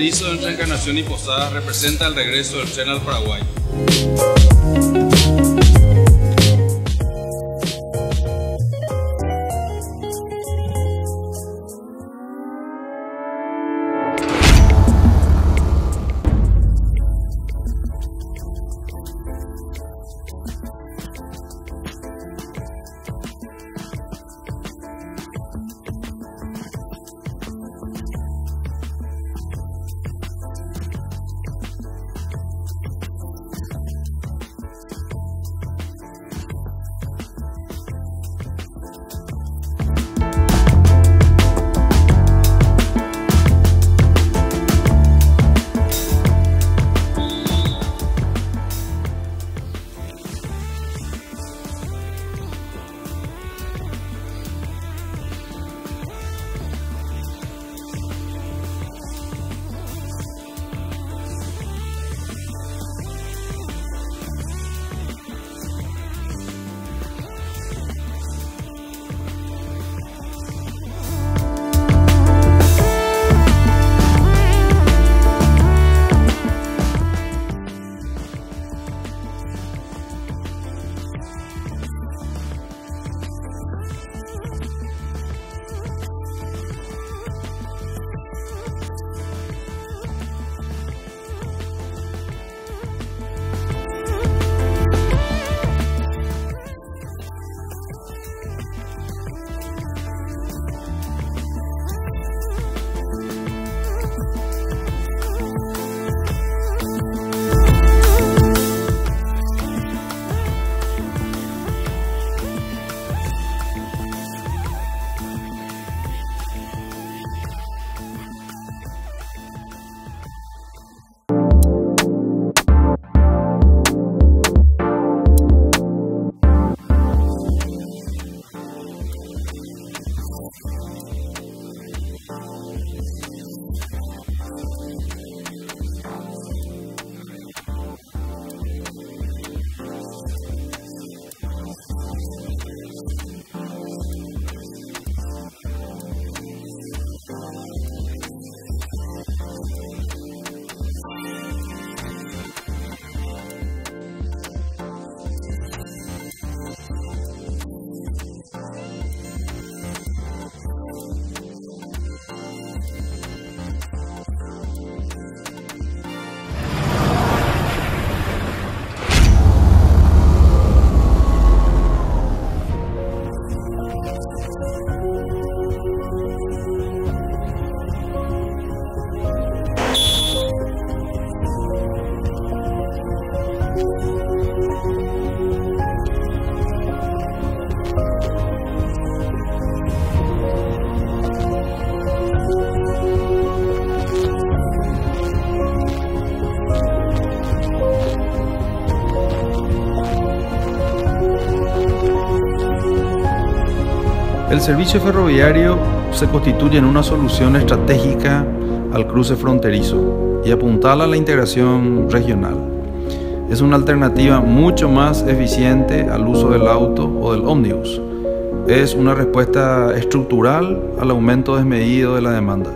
fronterizo entre Encarnación y Posadas representa el regreso del tren al Paraguay. El servicio ferroviario se constituye en una solución estratégica al cruce fronterizo y apuntala a la integración regional. Es una alternativa mucho más eficiente al uso del auto o del ómnibus. Es una respuesta estructural al aumento desmedido de la demanda.